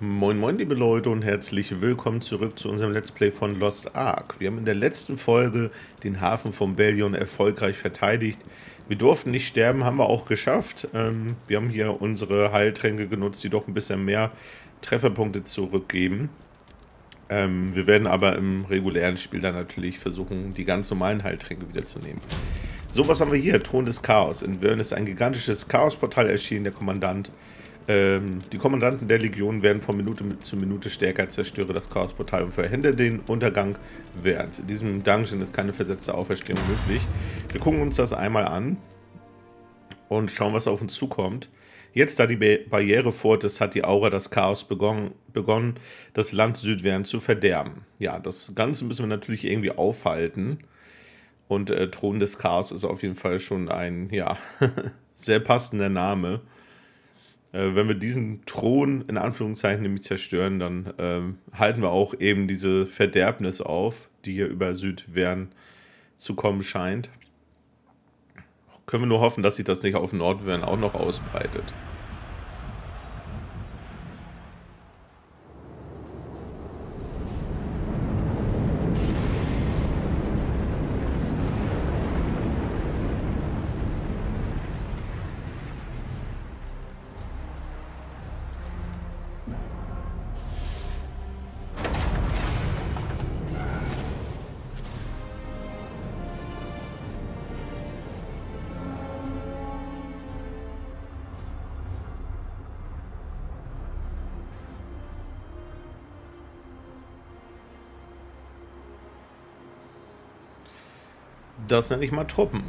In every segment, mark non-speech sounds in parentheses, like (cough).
Moin moin liebe Leute und herzlich willkommen zurück zu unserem Let's Play von Lost Ark. Wir haben in der letzten Folge den Hafen von Bellion erfolgreich verteidigt. Wir durften nicht sterben, haben wir auch geschafft. Ähm, wir haben hier unsere Heiltränke genutzt, die doch ein bisschen mehr Trefferpunkte zurückgeben. Ähm, wir werden aber im regulären Spiel dann natürlich versuchen, die ganz normalen Heiltränke wiederzunehmen. So, was haben wir hier? Thron des Chaos. In Wern ist ein gigantisches Chaosportal erschienen. Der Kommandant ähm, die Kommandanten der Legion werden von Minute zu Minute stärker, zerstöre das Chaosportal und verhindere den Untergang Werns. In diesem Dungeon ist keine versetzte Auferstehung möglich. Wir gucken uns das einmal an und schauen, was auf uns zukommt. Jetzt, da die Barriere fort ist, hat die Aura das Chaos begonnen, begonnen das Land Südwern zu verderben. Ja, das Ganze müssen wir natürlich irgendwie aufhalten. Und äh, Thron des Chaos ist auf jeden Fall schon ein, ja, (laughs) sehr passender Name. Äh, wenn wir diesen Thron in Anführungszeichen nämlich zerstören, dann ähm, halten wir auch eben diese Verderbnis auf, die hier über Südwern zu kommen scheint. Können wir nur hoffen, dass sich das nicht auf Nordwern auch noch ausbreitet. Das nenne ich mal Truppen.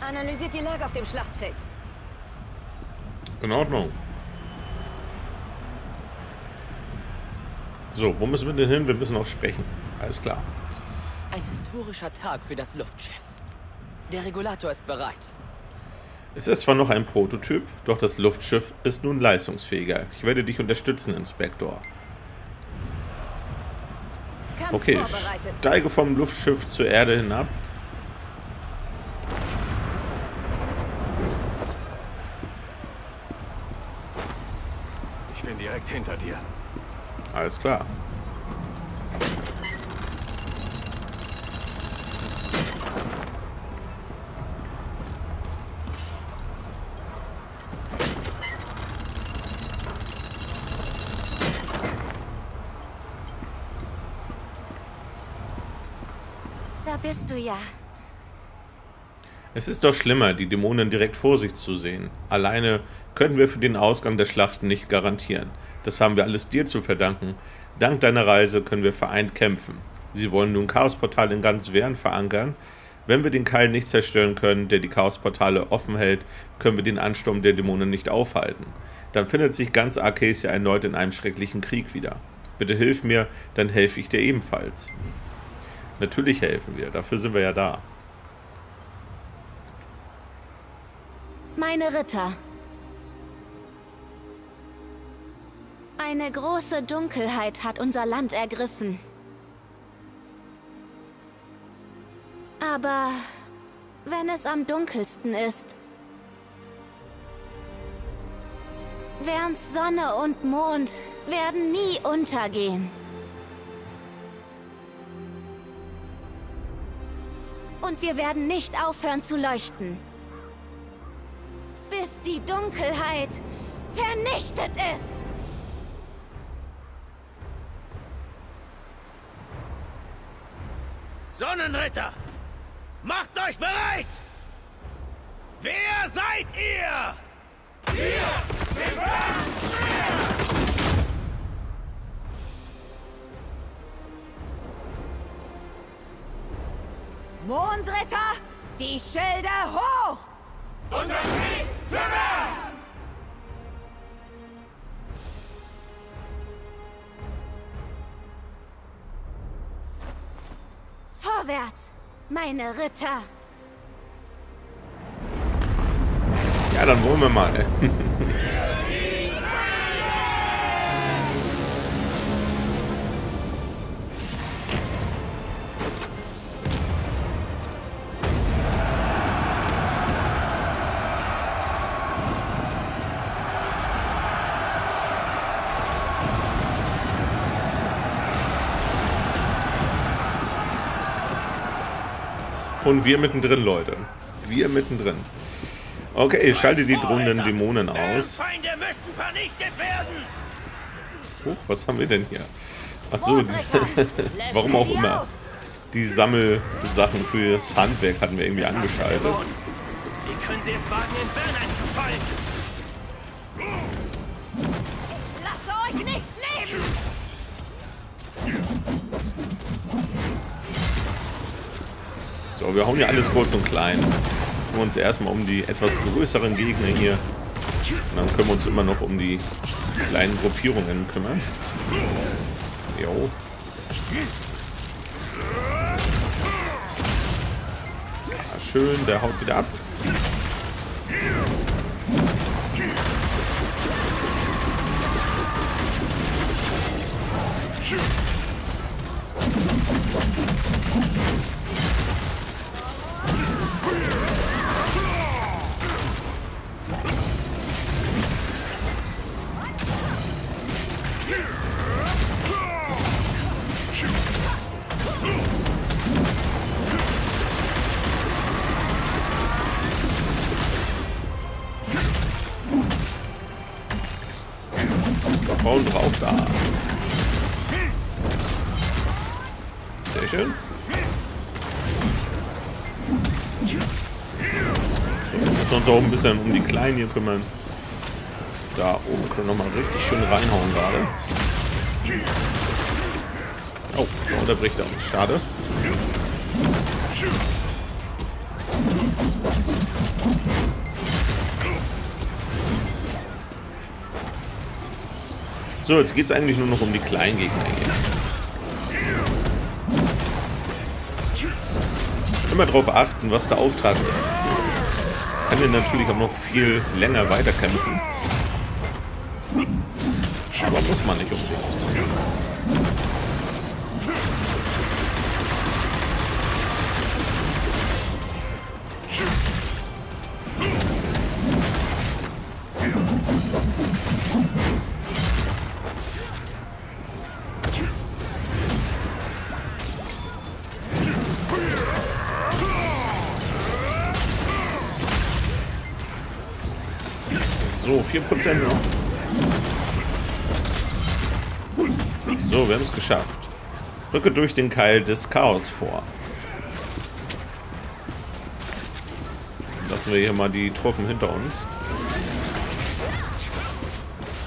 Analysiert die Lage auf dem Schlachtfeld. In Ordnung. So, wo müssen wir denn hin? Wir müssen auch sprechen. Alles klar. Ein historischer Tag für das Luftschiff. Der Regulator ist bereit. Es ist zwar noch ein Prototyp, doch das Luftschiff ist nun leistungsfähiger. Ich werde dich unterstützen, Inspektor. Okay, steige vom Luftschiff zur Erde hinab. Ich bin direkt hinter dir. Alles klar. Bist du ja. Es ist doch schlimmer, die Dämonen direkt vor sich zu sehen. Alleine können wir für den Ausgang der Schlachten nicht garantieren. Das haben wir alles dir zu verdanken. Dank deiner Reise können wir vereint kämpfen. Sie wollen nun Chaosportal in ganz Wehren verankern. Wenn wir den Keil nicht zerstören können, der die Chaosportale offen hält, können wir den Ansturm der Dämonen nicht aufhalten. Dann findet sich ganz Arcasia erneut in einem schrecklichen Krieg wieder. Bitte hilf mir, dann helfe ich dir ebenfalls. Natürlich helfen wir, dafür sind wir ja da. Meine Ritter. Eine große Dunkelheit hat unser Land ergriffen. Aber wenn es am dunkelsten ist, Werns Sonne und Mond werden nie untergehen. Und wir werden nicht aufhören zu leuchten. Bis die Dunkelheit vernichtet ist. Sonnenritter, macht euch bereit! Wer seid ihr? Meine Ritter. Ja, dann wollen wir mal. Und wir mittendrin, Leute. Wir mittendrin. Okay, schalte die drohenden Dämonen aus. Feinde müssen vernichtet werden! Huch, was haben wir denn hier? Achso, Mondritter, (laughs) warum auch immer. Die Sammelsachen für das Handwerk hatten wir irgendwie angeschaltet. Wie können Sie es wagen, in Bern einzufallen? Lasse euch nicht leben! So, wir hauen ja alles kurz und klein. Kümmern uns erstmal um die etwas größeren Gegner hier. Und dann können wir uns immer noch um die kleinen Gruppierungen kümmern. Jo. Ja, schön, der haut wieder ab. Und Sehr schön. So, müssen uns auch ein bisschen um die Kleinen hier kümmern. Da oben können wir nochmal richtig schön reinhauen gerade. Oh, da unterbricht er uns. Schade. So, jetzt geht es eigentlich nur noch um die kleinen Gegner hier. Immer darauf achten, was der Auftrag ist. Kann wir natürlich auch noch viel länger weiterkämpfen. Aber muss man nicht unbedingt. So, 4% noch. So, wir haben es geschafft. Rücke durch den Keil des Chaos vor. Lassen wir hier mal die Truppen hinter uns.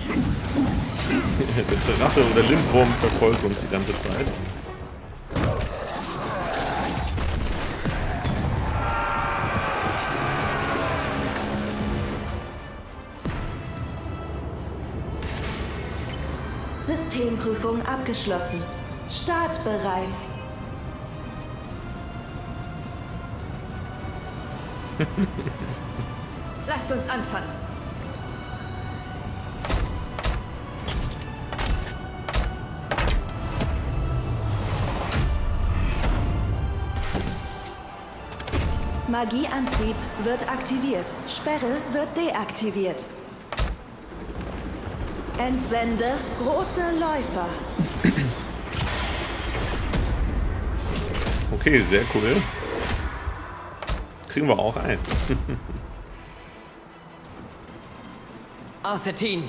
(laughs) Der Drache oder Lindwurm verfolgt uns die ganze Zeit. Systemprüfung abgeschlossen. Startbereit. (laughs) Lasst uns anfangen. Magieantrieb wird aktiviert. Sperre wird deaktiviert. Entsende große Läufer. Okay, sehr cool. Kriegen wir auch ein. Arthetin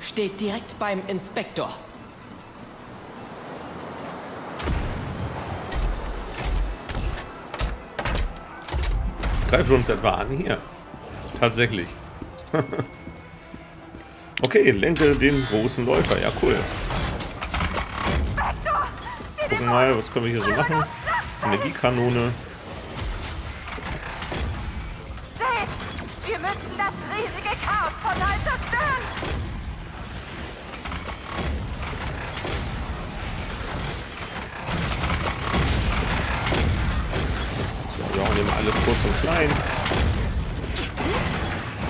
steht direkt beim Inspektor. Greifen wir uns etwa an hier. Tatsächlich. (laughs) okay, lenke den großen Läufer. Ja, cool. Gucken mal, was können wir hier so machen. Energiekanone. Seht! Wir müssen das riesige Chaosportal zerstören! und klein.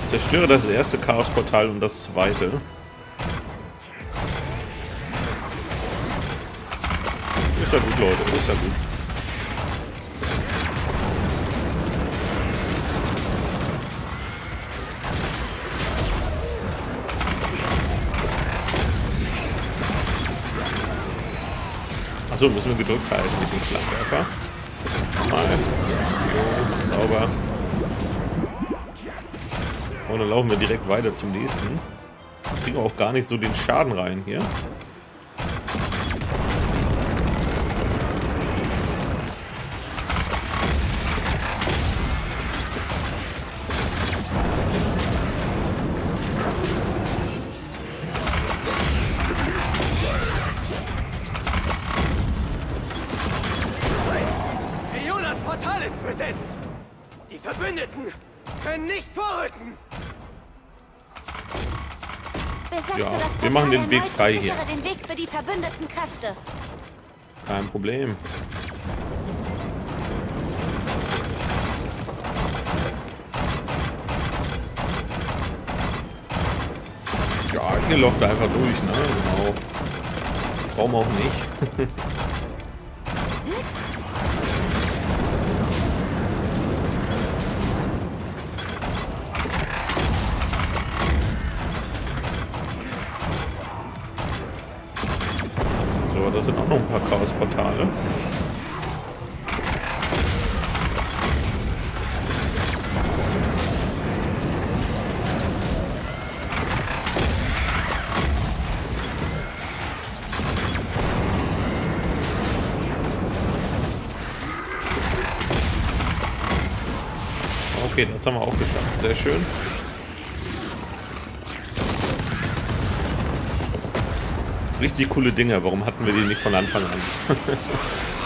Zerstöre das erste Chaosportal und das zweite. Ist ja gut, Leute. Ist ja gut. Achso, müssen wir gedrückt halten mit dem Flammenwerfer. Mal. So, sauber. Und dann laufen wir direkt weiter zum nächsten. Kriegen auch gar nicht so den Schaden rein hier. Ja, wir machen den Weg frei hier. den Weg für die verbündeten Kräfte. Kein Problem. Ja, hier läuft einfach durch, ne? Genau. Warum auch nicht? (laughs) So, das sind auch noch ein paar Chaosportale. Okay, das haben wir auch geschafft. Sehr schön. Richtig coole Dinger. Warum hatten wir die nicht von Anfang an? (laughs)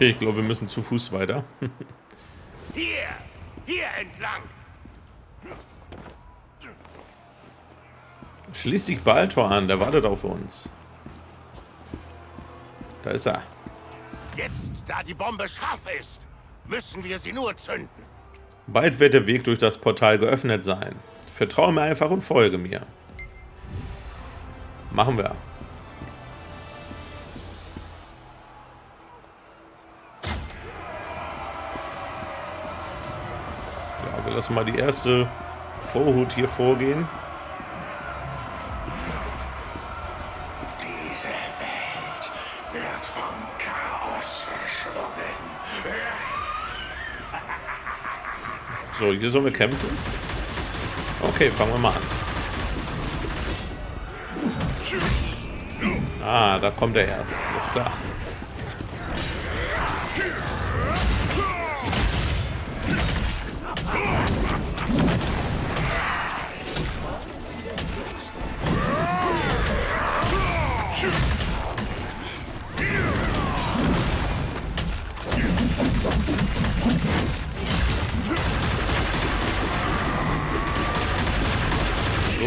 Okay, ich glaube, wir müssen zu Fuß weiter. (laughs) Hier, hier entlang. Schließ dich Baltor an, der wartet auf uns. Da ist er. Jetzt, da die Bombe scharf ist, müssen wir sie nur zünden. Bald wird der Weg durch das Portal geöffnet sein. Vertraue mir einfach und folge mir. Machen wir. Ja, wir lassen mal die erste Vorhut hier vorgehen. Vom Chaos verschlungen. So, hier sollen wir kämpfen. Okay, fangen wir mal an. Ah, da kommt er erst. Alles klar.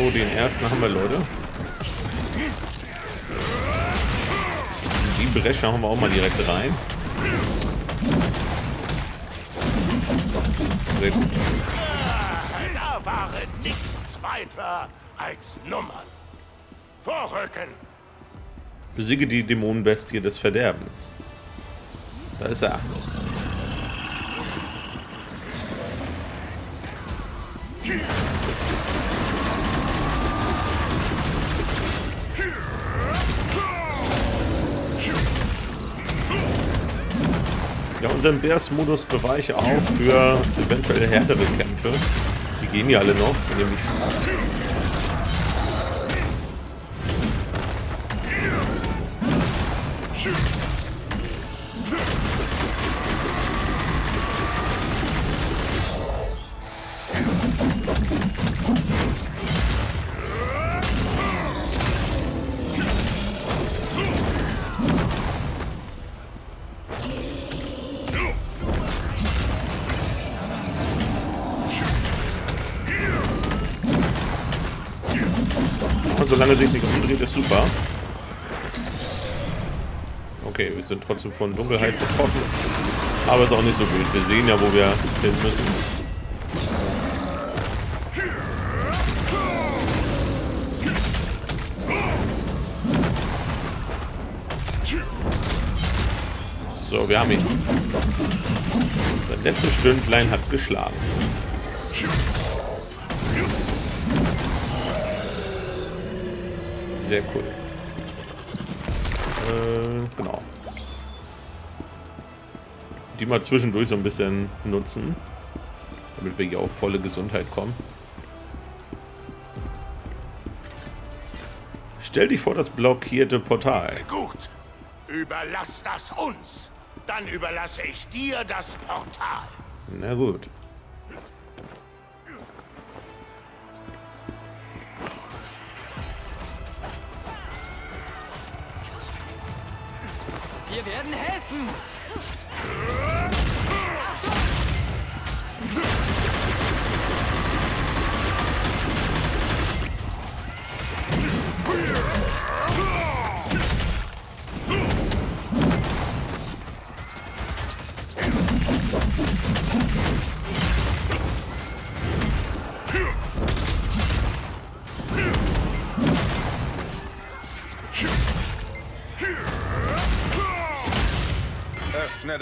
So, den ersten haben wir, Leute. Die Bresche haben wir auch mal direkt rein. Sehr gut. Da waren nichts weiter als Nummern. Vorrücken. Besiege die Dämonenbestie des Verderbens. Da ist er. Ja, unseren Bears-Modus bewahre ich auch für eventuell härtere Kämpfe. Die gehen ja alle noch, nämlich Ja, solange sich nicht umdreht, ist super. Okay, wir sind trotzdem von Dunkelheit betroffen. Aber ist auch nicht so wild. Wir sehen ja, wo wir hin müssen. So, wir haben ihn. Sein letztes Stündlein hat geschlagen. Sehr cool. Äh, genau. Die mal zwischendurch so ein bisschen nutzen. Damit wir hier auf volle Gesundheit kommen. Stell dich vor das blockierte Portal. Gut. Überlass das uns. Dann überlasse ich dir das Portal. Na gut. Wir werden helfen.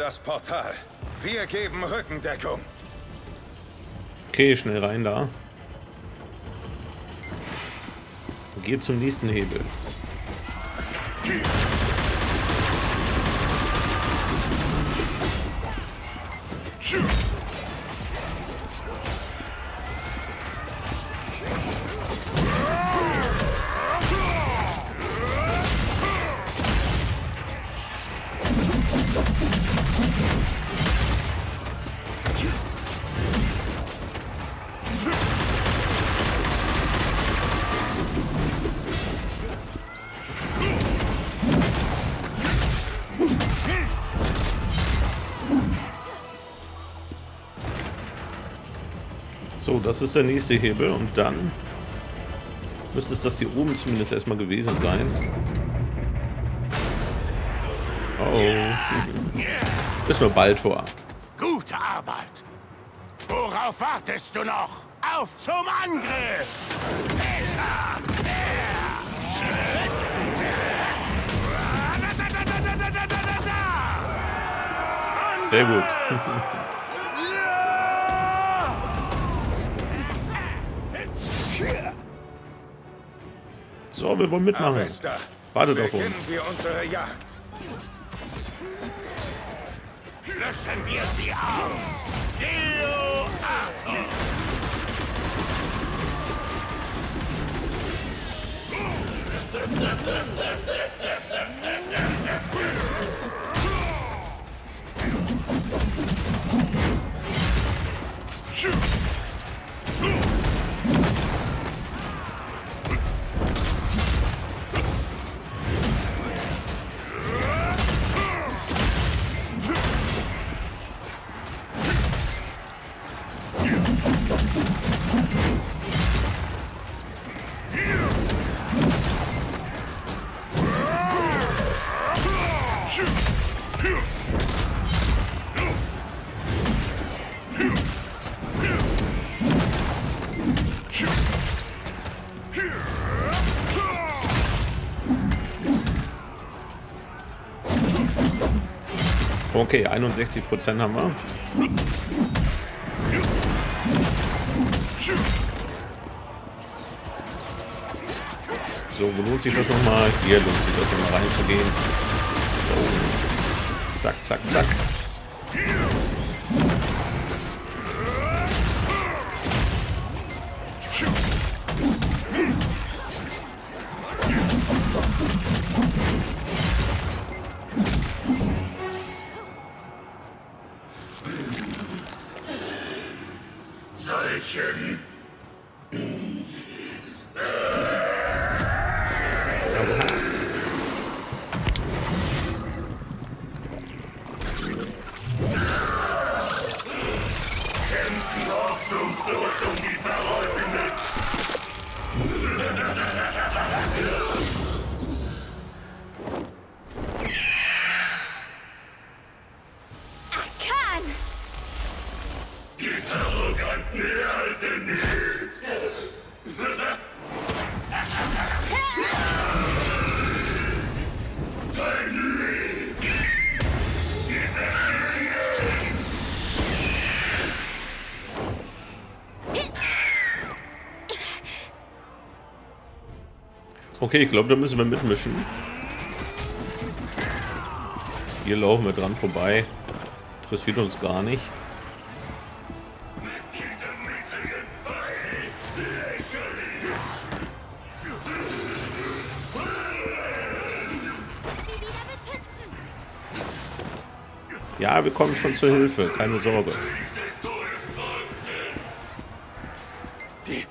Das Portal. Wir geben Rückendeckung. Okay, schnell rein da. Geh zum nächsten Hebel. So, das ist der nächste Hebel und dann müsste es das hier oben zumindest erstmal gewesen sein. Oh. (laughs) Ist nur Baltor. Gute Arbeit. Worauf wartest du noch? Auf zum Angriff! Sehr gut. (laughs) (laughs) So, wir wollen mitmachen. Avesta, Wartet auf uns. wir unsere Jagd. Löschen wir sie aus! Deo Arthur! (laughs) Okay, 61% haben wir. So, wo lohnt sich das nochmal? Hier lohnt sich das nochmal reinzugehen. So. Zack, zack, zack. Okay, ich glaube, da müssen wir mitmischen. Hier laufen wir dran vorbei. Interessiert uns gar nicht. Ja, wir kommen schon zur Hilfe, keine Sorge. Die,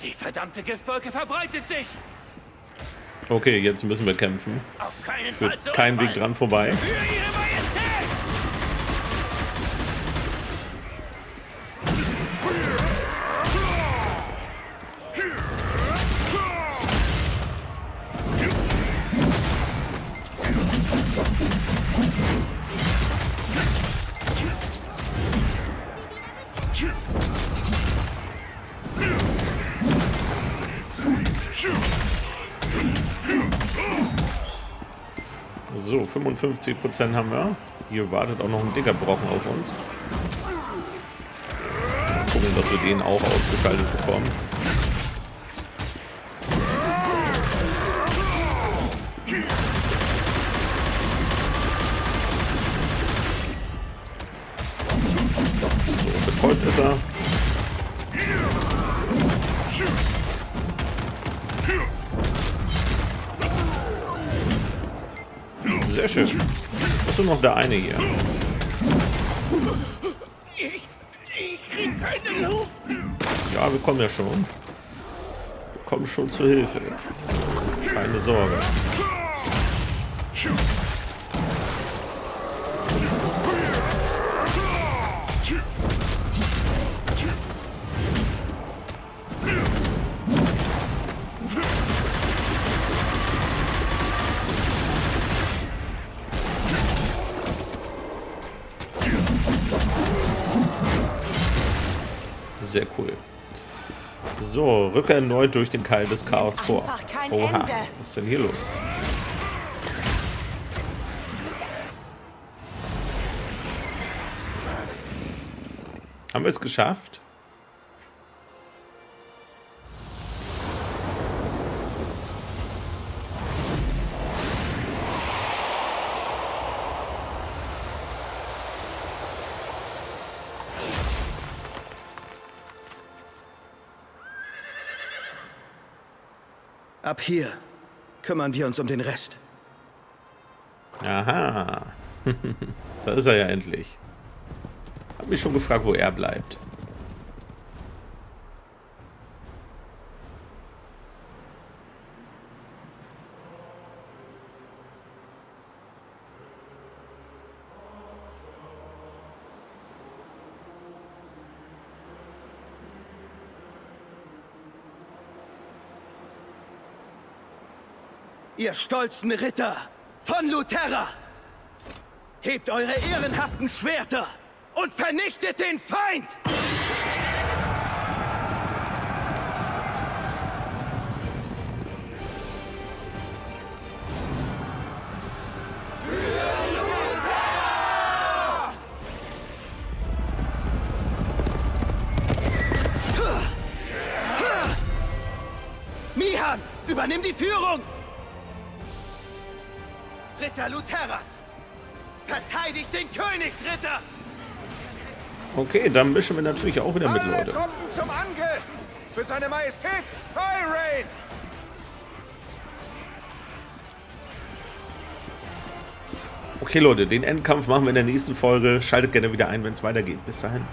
die verdammte Giftwolke verbreitet sich! Okay, jetzt müssen wir kämpfen. Auf keinen Fall kein Weg dran vorbei. Für ihre Majestät! 55% haben wir. Hier wartet auch noch ein dicker Brocken auf uns. Mal gucken, dass wir den auch ausgeschaltet bekommen. Der eine hier? Ich, ich krieg keine Luft! Ja, wir kommen ja schon. Wir kommen schon zur Hilfe. Keine Sorge. Sehr cool. So, rücke erneut durch den Keil des Chaos vor. Oha, was ist denn hier los? Haben wir es geschafft? Ab hier kümmern wir uns um den Rest. Aha. (laughs) da ist er ja endlich. Hab mich schon gefragt, wo er bleibt. Stolzen Ritter von Luterra! Hebt eure ehrenhaften Schwerter und vernichtet den Feind! Mihan, übernimm die Führung! Ritter Luterras! Verteidigt den Königsritter! Okay, dann mischen wir natürlich auch wieder mit, Alle Leute. Truppen zum Angriff! Für seine Majestät, Fire! Okay, Leute, den Endkampf machen wir in der nächsten Folge. Schaltet gerne wieder ein, wenn es weitergeht. Bis dahin.